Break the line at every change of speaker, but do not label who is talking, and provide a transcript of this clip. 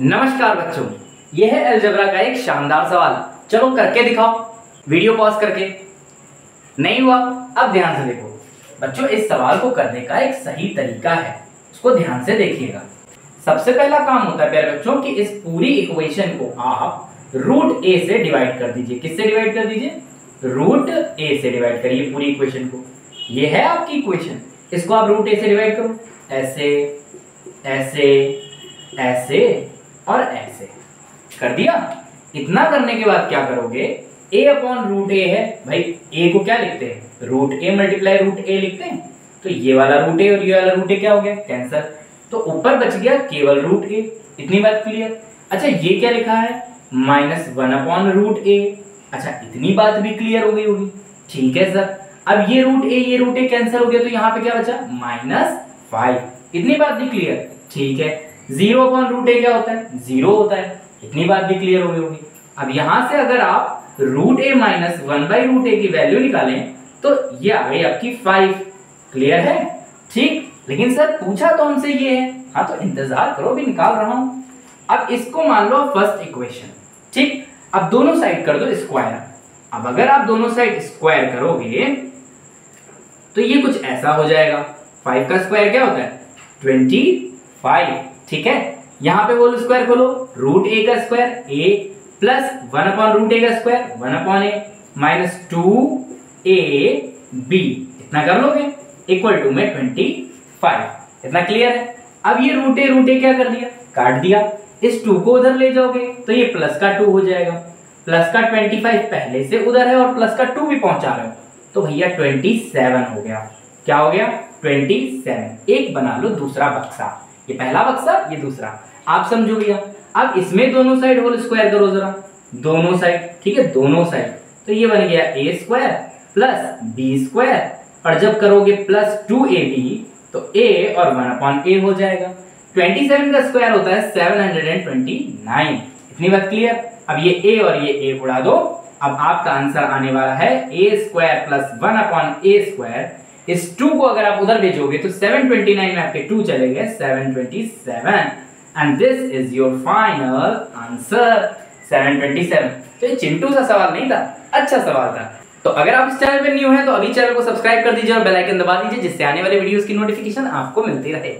नमस्कार बच्चों, यह है अलजबरा का एक शानदार सवाल। चलो करके दिखाओ। वीडियो पॉज करके। नहीं हुआ, अब ध्यान से देखो। बच्चों, इस सवाल को करने का एक सही तरीका है। उसको ध्यान से देखिएगा। सबसे पहला काम होता है, प्यारे बच्चों, कि इस पूरी इक्वेशन को आप रूट ए से डिवाइड कर दीजिए। किससे डिवाइड कर दीजिए? रूट ए से डिवाइड करिए पूरी इक्वेशन को। ये है आपकी इक्वेशन इसको आप रूट ए से डिवाइड करो। ऐसे ऐसे ऐसे। और ऐसे। कर दिया? इतना करने के बाद क्या करोगे? ए अपॉन रूट ए है। भाई ए को क्या लिखते हैं? Root a multiply root a लिखते हैं। तो ये वाला रूट ए और ये वाला रूट ए क्या हो गया? कैंसर तो ऊपर बच गया केवल रूट ए इतनी बात क्लियर अच्छा ये क्या लिखा है? Minus one upon root a अच्छा इतनी बात भी क्लियर हो गई होगी। ठीक है सर अब ये रूट ए ये रूट ए कैंसिल हो गया तो यहाँ पे क्या बचा? माइनस फाइव इतनी बात भी क्लियर ठीक है। ज़ीरो अपॉन रूट ए क्या होता है? ज़ीरो होता है। इतनी बात भी क्लियर हो गई होगी। अब यहाँ से अगर आप root a minus one by root a की वैल्यू निकालें तो ये आ गई आपकी फाइव क्लियर है? ठीक। लेकिन सर, पूछा तो हमसे ये है। हाँ तो इंतज़ार करो भी निकाल रहा हूँ। अब इसको मान लो फ़र्स्ट इक्वेशन ठीक। अब दोनों साइड कर दो स्क्वायर अब अगर आप दोनों साइड स्क्वायर करोगे तो ये कुछ ऐसा हो जाएगा। फाइव का स्क्वायर क्या होता है? ट्वेंटी फाइव ठीक है? यहाँ पे होल स्क्वायर खोलो रूट ए का square a plus one upon root a का square one upon a minus two a b इतना कर लोगे? इक्वल टू में ट्वेंटी फाइव इतना क्लियर है? अब ये रूट ए रूट ए क्या कर दिया? काट दिया। इस टू को उधर ले जाओगे तो ये प्लस का टू हो जाएगा। प्लस का ट्वेंटी फाइव पहले से उधर है और प्लस का टू भी पहुँचा रहे हो। तो भैया ट्वेंटी सेवन हो गया। क्या हो गया? ट्वेंटी सेवन एक बना लो, दूसरा बक्सा। ये पहला बक्सा, ये दूसरा। आप समझो भैया। अब इसमें दोनों साइड होल स्क्वायर करो जरा। दोनों साइड ठीक है? दोनों साइड तो ये बन गया a square plus b square और जब करोगे प्लस टू ए बी तो ए और वन अपॉन ए हो जाएगा। ट्वेंटी सेवन का स्क्वायर होता है seven hundred and twenty nine इतनी बात क्लियर अब ये ए और ये ए उड़ा दो। अब आपका आंसर आने वाला है a square plus one upon a square is two को अगर आप उधर भेजोगे तो 729 में आपके टू चले गए 727 and this is your final answer 727 तो ये चिंटू सा सवाल नहीं था अच्छा सवाल था। तो अगर आप इस चैनल पर न्यू हैं तो अभी चैनल को सब्सक्राइब कर दीजिए और बेल आइकन दबा दीजिए, जिससे आने वाले वीडियोस की नोटिफिकेशन आपको मिलती रहे।